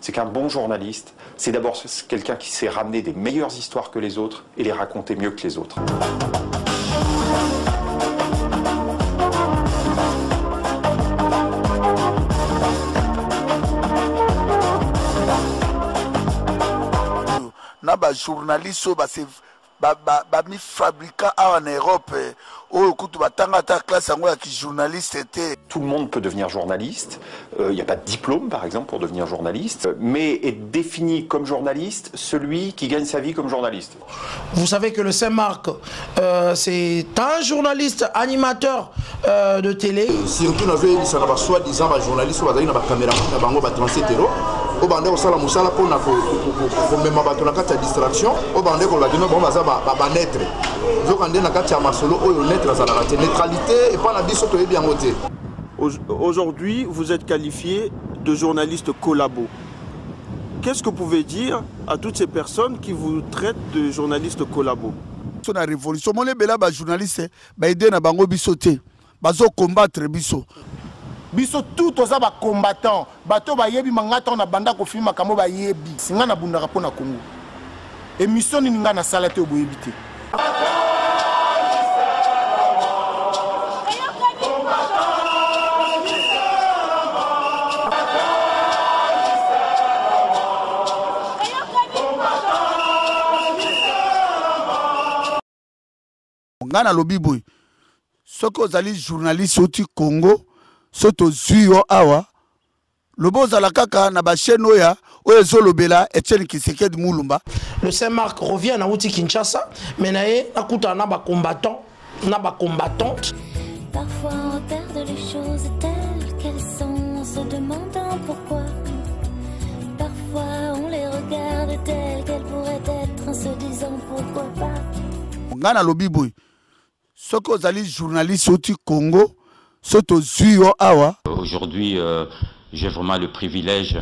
C'est qu'un bon journaliste, c'est d'abord quelqu'un qui sait ramener des meilleures histoires que les autres et les raconter mieux que les autres. Na europe te Tout le monde peut devenir journaliste. Euh, Il n'y a pas de diplôme, par exemple, pour devenir journaliste. Mais est défini comme journaliste celui qui gagne sa vie comme journaliste. Vous savez que le Saint-Marc, euh, c'est un journaliste animateur euh, de télé. surtout bajournaliste oyo bazali na bacaméraman na bango batransetero oyo bande kosala mosala mpona komema bato na kati ya distraction. Oyo bande koloba kino bango baza ba- ba- banetre nzoka nde na kati ya masolo oyo netre azalaka te. Neutralité epa na biso toyebi yango te. Aujourd'hui, vous êtes qualifié de journaliste collabo. Qu'est-ce que vous pouvez dire à toutes ces personnes qui vous traitent de journaliste collabo? So na révolution moni ebele bajournaliste baide na bango biso te. Bazokombattre biso biso tu toza bacombattant bato bayebi manga ntango na banda kofilme makambo bayebi. Singa nabundaka mpo na kongo émission nini ngai nasala te oyo boyebi te? Ngai nalobi boye soki ozali journaliste oti congo so tozwi yo awa lobi ozala kaka na bachaine oyo ezolobela etienne kisekedi mulumba Le Saint-Marc revient à Nauti Kinshasa, akuta na ba combattant, na ba combattante. Parfois on regarde les choses telles qu'elles sont en se demandant pourquoi. Parfois on les regarde telles qu'elles pourraient être en se disant pourquoi pas. ngai nalobi boye soki ozali journaliste congo so tozwi yo awa. Aujourd'hui, euh, j'ai vraiment le privilège,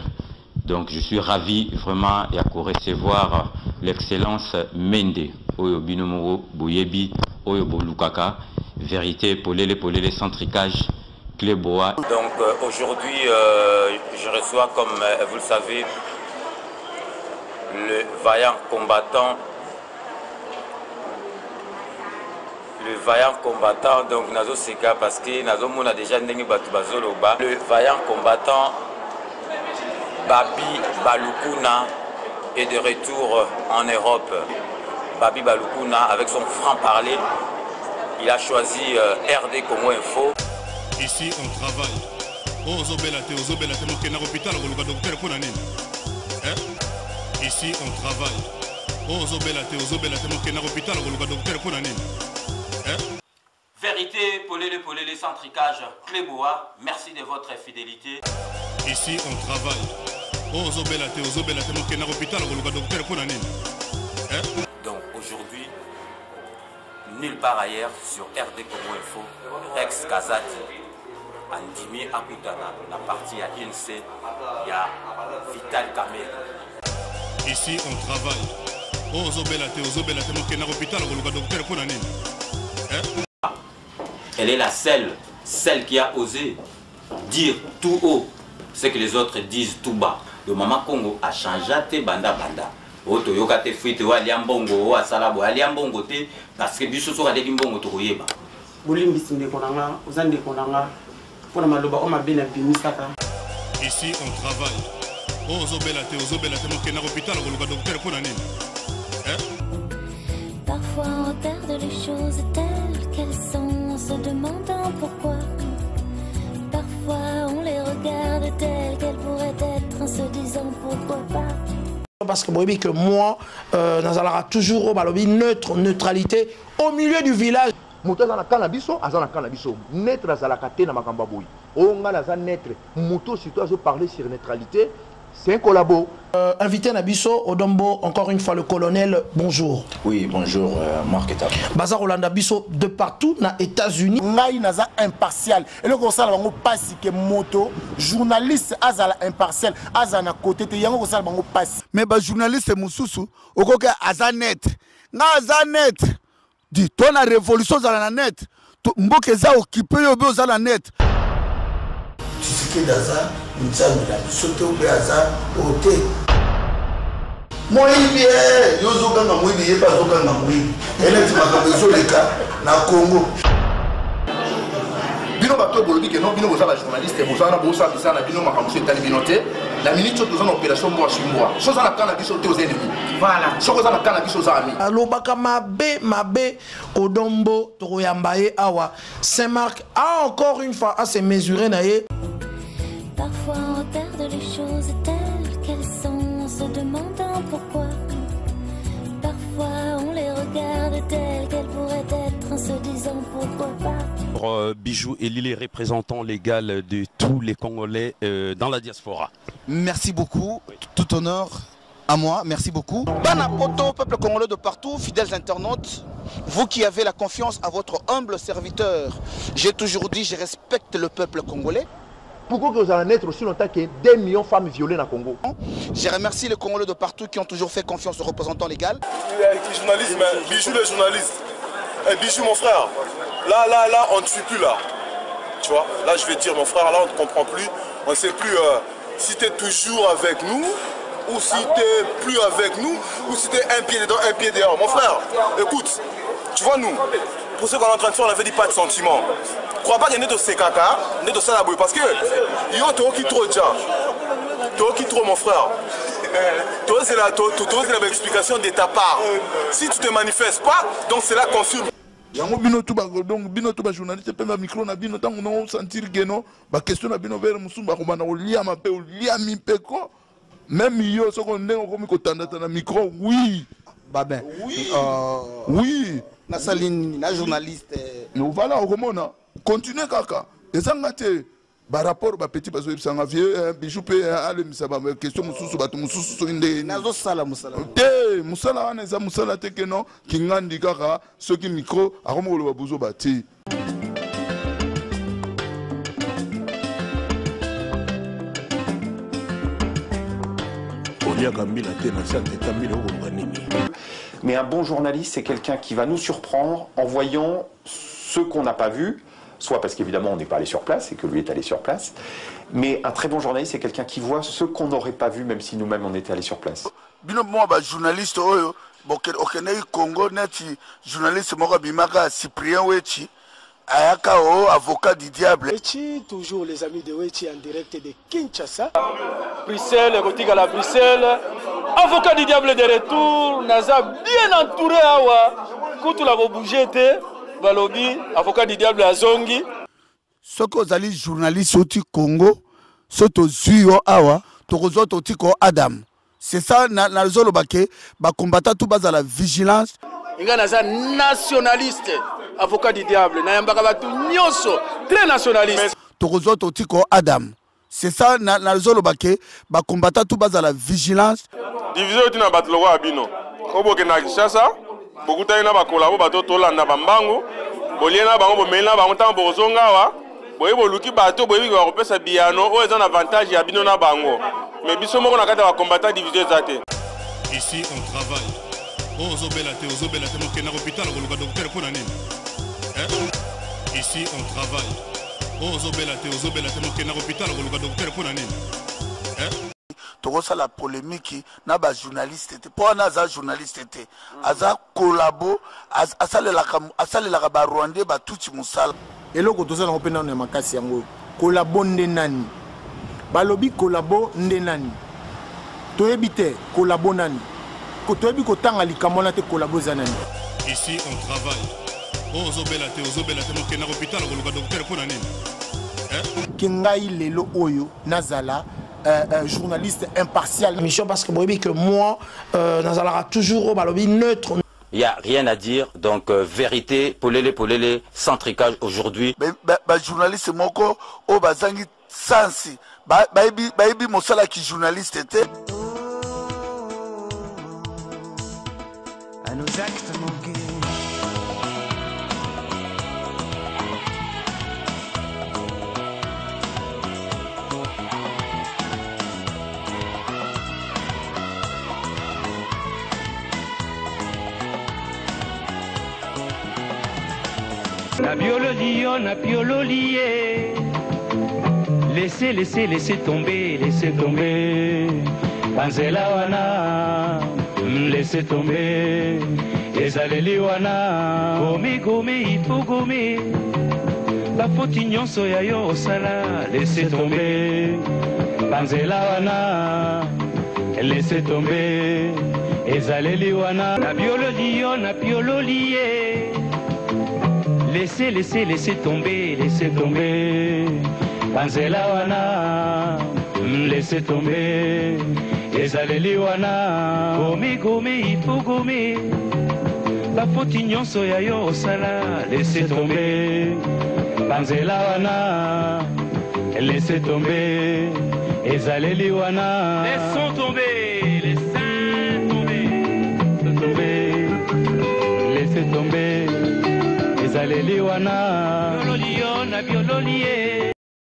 donc je suis ravi vraiment et à recevoir l'excellence Mende, Oyo Binomoro Boyebi, Oyo Bolukaka, Vérité, Polele Polele Centricage, Cléboa. Donc euh, aujourd'hui, euh, je reçois, comme euh, vous le savez, le vaillant combattant, le vaillant combattant, donc Nazo Seka, parce que Nazo Mona déjà Nengi Batu Bazoloba, le vaillant combattant Babi Balukuna est de retour en Europe. Babi Balukuna, avec son franc-parler, il a choisi euh, RD Congo Info. Ici, on travaille. Oh? Ici, on travaille. Oh, hôpital koluka docteur Vérité, Polélé, Polélé, Centricage, Cléboa, merci de votre fidélité. Ici, on travaille. Donc aujourd'hui, nulle part ailleurs sur RD Congo Info, Rex Kazati, Andimi Akutana, la partie à INC, il y a Vital Kamer. Ici, on travaille. Ozobela te, ozobela te, mokenda hôpital koluka docteur mpona nini? Elle est la seule, celle qui a osé dire tout haut ce que les autres disent tout bas. Le maman Congo a changé te banda banda. oyo toyoka te fuite oyo alia mbongo oyo asala boye alia mbongo te parce que biso soki aleki mbongo tokoyeba bolimbisi ndeko na nga oza ndeko na nga mpona maloba oyo mabe nabimisaka Ici, on travaille. Oh, ozobela te, ozobela te, mokenda hôpital koluka docteur mpona nini? Eh? Parfois on regarde les choses telles qu'elles sont en se demandant pourquoi. Parfois on les regarde telles qu'elles pourraient être en se disant pourquoi pas. Parce que que moi, euh, toujours au balobi neutre, neutralité, au milieu du village. moto aza na ka na biso aza na ka na biso netre azalaka te na makambo ya boye oyo ngai naza netre moto surtout azoparle sur neutralité c'est un collabo. Euh, invité Nabiso, Odombo, encore une fois le colonel, bonjour. Oui, bonjour, euh, Marc Etap. Bazar Rolanda Biso, de partout, na États-Unis. ngai naza impartial. Eloko kosala bango mpasi ke moto journaliste azala impartial azala na kote te yango kosala bango mpasi me bajournaliste mosusu okoki aza netre ngai aza netre di to na révolution ozala na To- mboka eza okipe yo obe oza na netre tshisekedi aza nzambe na biso te obe aza oyo te moyibi e yo ozokanga moyibi ye mpe azokanga moyibi eneti makambo ezoleka na congo. Bino bato bolobi ke no bino boza bajournaliste boza na bosambisa na bino makambo so etali bino te. Na minute oyo toza na opération mbwa simbwa so oza na ka na biso te oza ennemi. Voilà. soki oza na ka na biso oza ami. Alobaka mabe mabe kodombo tokoyamba ye awa. Saint marc a encore une fois à se mesurer na ye Parfois on regarde les choses telles qu'elles sont en se demandant pourquoi. Parfois on les regarde telles qu'elles pourraient être en se disant pourquoi pas. Euh, Bijou et est représentant légal de tous les Congolais euh, dans la diaspora. Merci beaucoup. Tout honneur à moi. Merci beaucoup. Bana Poto, peuple congolais de partout, fidèles internautes, vous qui avez la confiance à votre humble serviteur, j'ai toujours dit, je respecte le peuple congolais. Pourquoi que ozala naître aussi longtemps que 2 millions de femmes violées na congo Je remercie les Congolais de partout qui ont toujours fait confiance au représentant légal. journaliste, mais Bijou le journaliste. Et Bijou mon frère, là, là, là, on ne suit plus là. Tu vois, là je vais dire mon frère, là on ne comprend plus. On ne sait plus euh, si tu es toujours avec nous ou si tu n'es plus avec nous ou si tu es un pied dedans, un pied dehors. Mon frère, écoute, tu vois nous, pour ce qu'on est en train de faire, on avait dit pas de sentiments. Crois pas qu'il y a de ces caca, de ça parce que yo to qui trop déjà. To qui trop mon frère. Toi c'est la toi c'est la explication de ta part. Si tu te manifestes pas, donc c'est yango bino tu ba- donc bino tu bajournaliste mpe bamikro na bino ntango na osentir geno baquestion na bino vere mosusu bakobanda koliama mpe oliami mpe ko meme yo soko ndenge okomi kotandata na micro oui. Nasali nini na journaliste voilà okomona continue kaka. Ezanga te barapport bapeti bazoyebisanga vie bijou mpe alemisa baquestion mosusu bato mosusu soki ndenge nini. nazosala mosala. Te mosala wana eza mosala te keno kingandi kaka soki micro koloba bozoba te Mais un bon journaliste, c'est quelqu'un qui va nous surprendre en voyant ce qu'on n'a pas vu, soit parce qu'évidemment on n'est pas allé sur place et que lui est allé sur place, mais un très bon journaliste, c'est quelqu'un qui voit ce qu'on n'aurait pas vu même si nous-mêmes on était allé sur place. boke- okendeki congo neti journaliste moko abimaka cyprien weti ayaka o avocat du diable Wechi, toujours les amis de Wechi en direct de Kinshasa. Bruxelles, Rotigala Bruxelles. Avocat du diable de retour, Naza bien entouré awa. Kutu la bouger te, balobi, avocat du diable azongi. soki ozali journaliste oti congo so tozwi yo awa tokozwa totiko adam c'est ça na- nazoloba ke bakombata tu bazala vigilance Inga naza nationaliste, avocat du diable. Nayambaka batu nyonso, très nationaliste. tokozwa totiko adam c'est ça na- nazoloba ke bakombata tu bazala vigilance division oti na bato lokola bino o bokende na kinshasa bokutani na bakolabo bato tolanda bambangu bolie na bango bomeli na bango ntango bokozonga awa boye boluki bato boyebi bakopesa biyano oyo eza na avantage ya bino na bango me biso moko na kati ya bakombata division eza te Ici, on travaille. Oh, ozobela te, ozobela te, mokende na hôpital okoluka docteur mpo na nini? Ici, on travaille. Oh, ozobela te, ozobela te, mokende na hôpital okoluka docteur mpo na nini? Tokosala polémiki na bajournaliste te. Mpo wana aza journaliste te aza kolabo asalelaka barwandais batuti mosala eloko toza nango mpe nano ya makasi yango kolabo nde nani? Balobi kolabo nde nani? Toyebi te kolabo nani? Ko- toyebi kotanga likambo wana te kolabo eza nani? Ici, on travaille. Oh, ozobela te, ozobela te, mokende na hôpital okoluka docteur mpo na nini? Eh? ke ngai lelo oyo nazala euh, journaliste impartial mission parce que que moi euh, toujours oyo balobi neutre Il n'y a rien à dire. Donc, euh, vérité, polélé, polélé, sans tricage aujourd'hui. bajournaliste moko oyo bazangi sansi Ba- bayebi bayebi mosala ya kijournaliste te à nos actes manqués. Biologie yo na biologie laissez laissez laissez tomber laissez tomber. Banzela wana laissez tomber. Ezaleli wana gome gome ifo gome bafoti nyonso ya yo osala laissez tomber. Banzela wana laissez tomber. Ezaleli wana na biololi yo na biololi ye laissez laissez laissez tomber laissez tomber. Banzela wana laissez tomber. Ezaleli wana gome gome ifo gome bafoti nyonso ya yo osala laissez tomber. Banzela wana laissez tomber. Ezaleli wana laissons tomber ezaleli wana